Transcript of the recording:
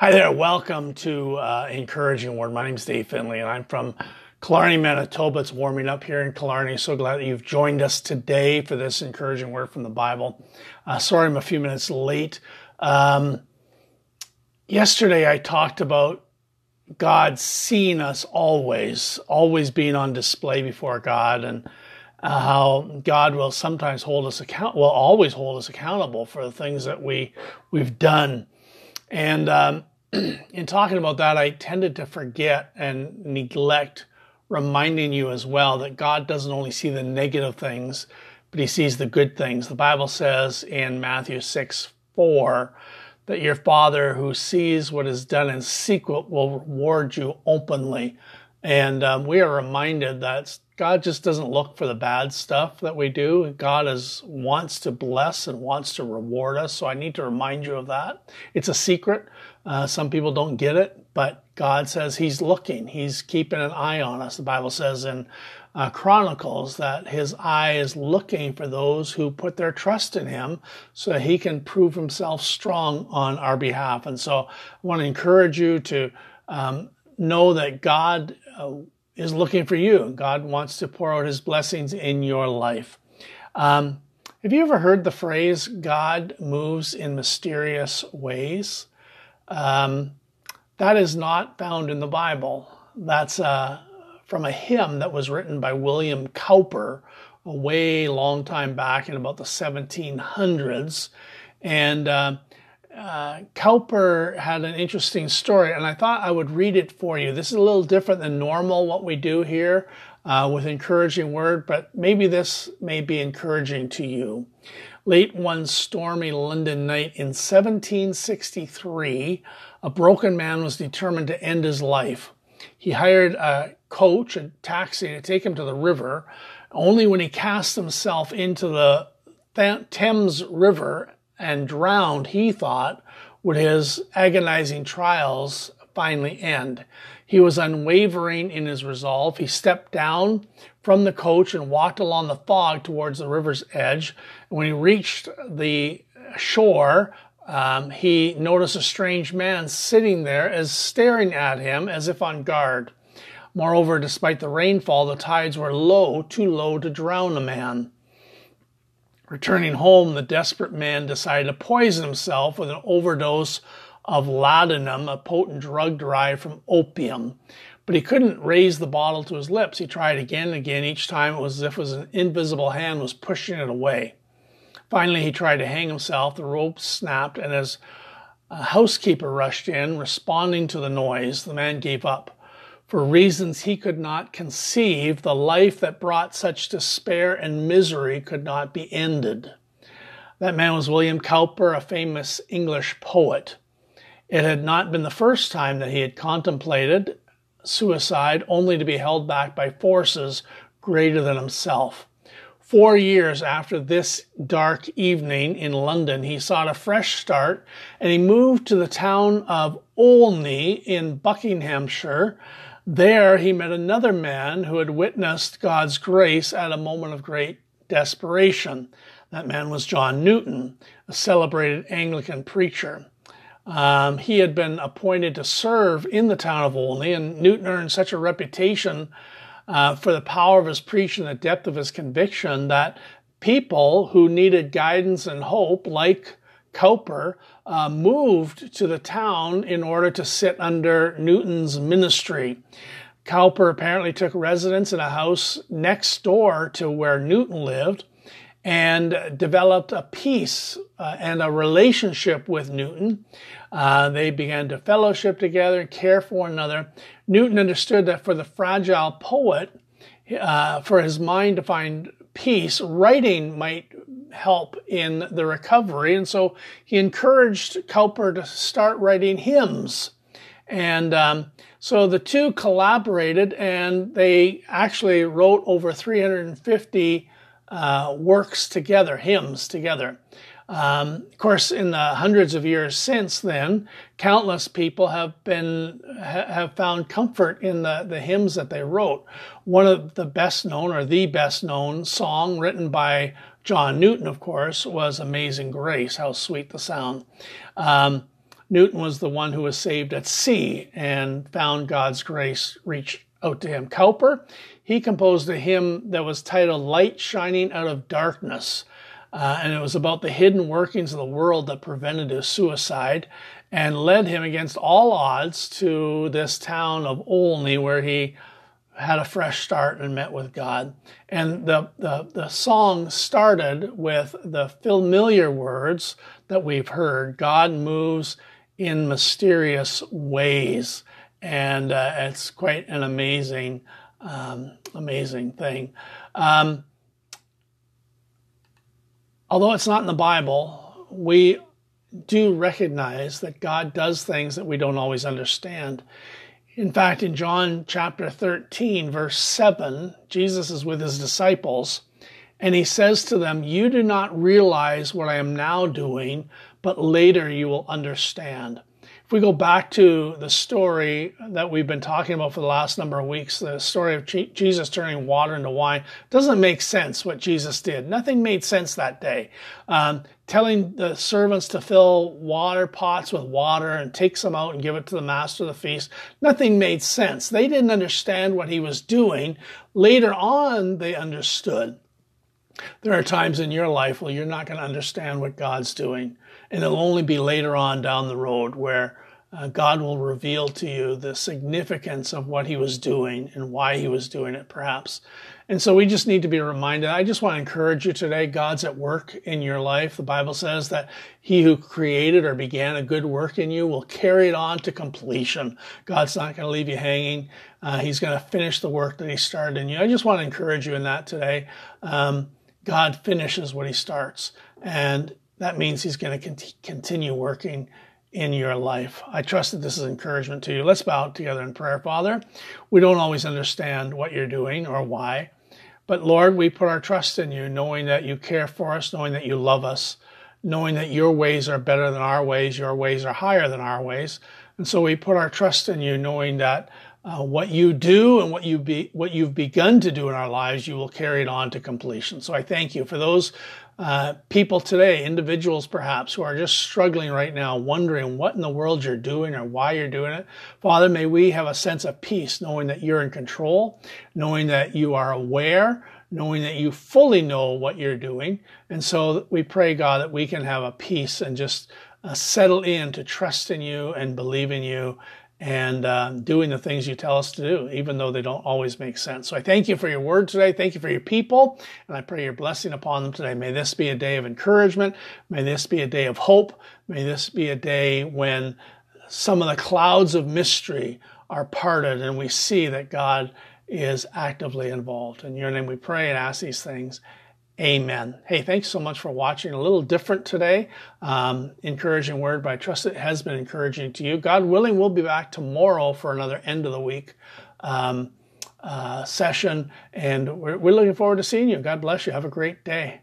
Hi there. Welcome to uh, Encouraging Word. My name is Dave Finley, and I'm from Killarney, Manitoba. It's warming up here in Killarney. So glad that you've joined us today for this encouraging word from the Bible. Uh, sorry, I'm a few minutes late. Um, yesterday, I talked about God seeing us always, always being on display before God, and uh, how God will sometimes hold us account, will always hold us accountable for the things that we we've done. And um, in talking about that, I tended to forget and neglect reminding you as well that God doesn't only see the negative things, but He sees the good things. The Bible says in Matthew 6 4 that your Father who sees what is done in secret will reward you openly. And um, we are reminded that God just doesn't look for the bad stuff that we do. God is wants to bless and wants to reward us. So I need to remind you of that. It's a secret. Uh, some people don't get it, but God says He's looking. He's keeping an eye on us. The Bible says in uh, Chronicles that His eye is looking for those who put their trust in Him, so that He can prove Himself strong on our behalf. And so I want to encourage you to um, know that God uh, is looking for you. God wants to pour out his blessings in your life. Um, have you ever heard the phrase, God moves in mysterious ways? Um, that is not found in the Bible. That's uh, from a hymn that was written by William Cowper a way long time back in about the 1700s. And uh, uh, Cowper had an interesting story, and I thought I would read it for you. This is a little different than normal what we do here uh, with encouraging word, but maybe this may be encouraging to you. Late one stormy London night in 1763, a broken man was determined to end his life. He hired a coach, a taxi, to take him to the river. Only when he cast himself into the Thames River and drowned, he thought, would his agonizing trials finally end. He was unwavering in his resolve. He stepped down from the coach and walked along the fog towards the river's edge. When he reached the shore, um, he noticed a strange man sitting there as staring at him as if on guard. Moreover, despite the rainfall, the tides were low, too low to drown a man. Returning home, the desperate man decided to poison himself with an overdose of laudanum, a potent drug derived from opium. But he couldn't raise the bottle to his lips. He tried again and again. Each time it was as if was an invisible hand was pushing it away. Finally, he tried to hang himself. The rope snapped, and as a housekeeper rushed in, responding to the noise, the man gave up. For reasons he could not conceive, the life that brought such despair and misery could not be ended. That man was William Cowper, a famous English poet. It had not been the first time that he had contemplated suicide, only to be held back by forces greater than himself. Four years after this dark evening in London, he sought a fresh start and he moved to the town of Olney in Buckinghamshire there he met another man who had witnessed God's grace at a moment of great desperation. That man was John Newton, a celebrated Anglican preacher. Um, he had been appointed to serve in the town of Olney, and Newton earned such a reputation uh, for the power of his preaching the depth of his conviction that people who needed guidance and hope, like Cowper, uh, moved to the town in order to sit under Newton's ministry. Cowper apparently took residence in a house next door to where Newton lived and developed a peace uh, and a relationship with Newton. Uh, they began to fellowship together and care for one another. Newton understood that for the fragile poet, uh, for his mind to find peace, writing might help in the recovery. And so he encouraged Cowper to start writing hymns. And um, so the two collaborated and they actually wrote over 350 uh, works together, hymns together. Um, of course, in the hundreds of years since then, countless people have been ha- have found comfort in the, the hymns that they wrote. One of the best known, or the best known, song written by John Newton, of course, was Amazing Grace. How sweet the sound. Um, Newton was the one who was saved at sea and found God's grace reach out to him. Cowper, he composed a hymn that was titled Light Shining Out of Darkness. Uh, and it was about the hidden workings of the world that prevented his suicide and led him against all odds to this town of Olney where he had a fresh start and met with God. And the, the, the song started with the familiar words that we've heard God moves in mysterious ways. And uh, it's quite an amazing, um, amazing thing. Um, although it's not in the Bible, we do recognize that God does things that we don't always understand. In fact, in John chapter 13, verse 7, Jesus is with his disciples and he says to them, You do not realize what I am now doing, but later you will understand. If we go back to the story that we've been talking about for the last number of weeks, the story of Jesus turning water into wine, doesn't make sense what Jesus did. Nothing made sense that day. Um, telling the servants to fill water pots with water and take some out and give it to the master of the feast, nothing made sense. They didn't understand what he was doing. Later on, they understood. There are times in your life where you're not going to understand what God's doing. And it'll only be later on down the road where uh, God will reveal to you the significance of what he was doing and why he was doing it, perhaps. And so we just need to be reminded. I just want to encourage you today. God's at work in your life. The Bible says that he who created or began a good work in you will carry it on to completion. God's not going to leave you hanging. Uh, he's going to finish the work that he started in you. I just want to encourage you in that today. Um, God finishes what he starts. And that means he's going to continue working in your life. I trust that this is encouragement to you. Let's bow together in prayer, Father. We don't always understand what you're doing or why, but Lord, we put our trust in you, knowing that you care for us, knowing that you love us, knowing that your ways are better than our ways, your ways are higher than our ways. And so we put our trust in you, knowing that uh, what you do and what you be what you've begun to do in our lives, you will carry it on to completion. So I thank you for those uh, people today, individuals perhaps, who are just struggling right now, wondering what in the world you're doing or why you're doing it. Father, may we have a sense of peace, knowing that you're in control, knowing that you are aware, knowing that you fully know what you're doing. And so we pray, God, that we can have a peace and just uh, settle in to trust in you and believe in you and uh, doing the things you tell us to do, even though they don't always make sense. So I thank you for your word today. Thank you for your people. And I pray your blessing upon them today. May this be a day of encouragement. May this be a day of hope. May this be a day when some of the clouds of mystery are parted and we see that God is actively involved. In your name we pray and ask these things. Amen. Hey, thanks so much for watching. A little different today. Um, encouraging word, but I trust it has been encouraging to you. God willing, we'll be back tomorrow for another end of the week um, uh, session, and we're, we're looking forward to seeing you. God bless you. Have a great day.